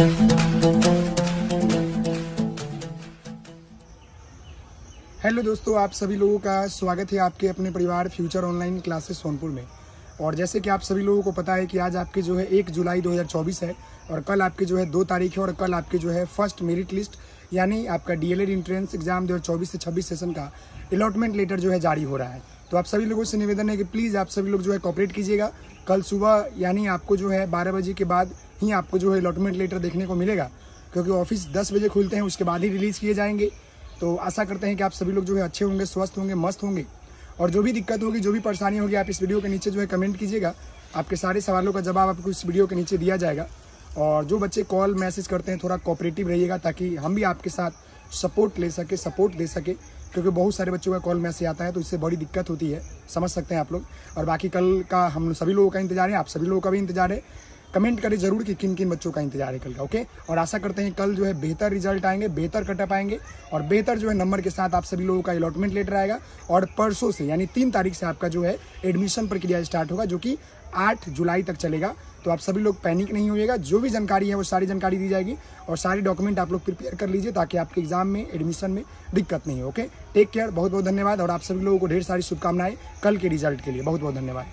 Hello दोस्तों, आप सभी लोगों का स्वागत है आपके अपने परिवार फ्यूचर ऑनलाइन क्लासेस सोनपुर में। और जैसे कि आप सभी लोगों को पता है कि आज आपके जो है एक जुलाई 2024 है और कल आपके जो है दो तारीख है और कल आपके जो है फ़र्स्ट मेरिट लिस्ट, यानी आपका डीएलएड इंट्रेंस एग्ज़ाम दो हज़ार चौबीस से छब्बीस सेशन का अलॉटमेंट लेटर जो है जारी हो रहा है। तो आप सभी लोगों से निवेदन है कि प्लीज़ आप सभी लोग जो है कॉपरेट कीजिएगा। कल सुबह, यानी आपको जो है बारह बजे के बाद ही आपको जो है अलॉटमेंट लेटर देखने को मिलेगा, क्योंकि ऑफ़िस दस बजे खुलते हैं, उसके बाद ही रिलीज़ किए जाएँगे। तो आशा करते हैं कि आप सभी लोग जो है अच्छे होंगे, स्वस्थ होंगे, मस्त होंगे। और जो भी दिक्कत होगी, जो भी परेशानी होगी, आप इस वीडियो के नीचे जो है कमेंट कीजिएगा। आपके सारे सवालों का जवाब आपको इस वीडियो के नीचे दिया जाएगा। और जो बच्चे कॉल मैसेज करते हैं, थोड़ा कॉपरेटिव रहिएगा, ताकि हम भी आपके साथ सपोर्ट ले सके सपोर्ट दे सके, क्योंकि बहुत सारे बच्चों का कॉल मैसेज आता है तो इससे बड़ी दिक्कत होती है। समझ सकते हैं आप लोग। और बाकी कल का हम सभी लोगों का इंतज़ार है, आप सभी लोगों का भी इंतज़ार है। कमेंट करें ज़रूर कि किन किन बच्चों का इंतज़ार है कल का, ओके? और आशा करते हैं कल जो है बेहतर रिज़ल्ट आएँगे, बेहतर कटअप आएँगे, और बेहतर जो है नंबर के साथ आप सभी लोगों का अलॉटमेंट लेटर आएगा, और परसों से, यानी तीन तारीख से आपका जो है एडमिशन प्रक्रिया स्टार्ट होगा, जो कि आठ जुलाई तक चलेगा। तो आप सभी लोग पैनिक नहीं होइएगा, जो भी जानकारी है वो सारी जानकारी दी जाएगी, और सारे डॉक्यूमेंट आप लोग प्रिपेयर कर लीजिए ताकि आपके एग्ज़ाम में एडमिशन में दिक्कत नहीं हो, ओके? टेक केयर बहुत बहुत धन्यवाद, और आप सभी लोगों को ढेर सारी शुभकामनाएँ कल के रिज़ल्ट के लिए बहुत बहुत धन्यवाद।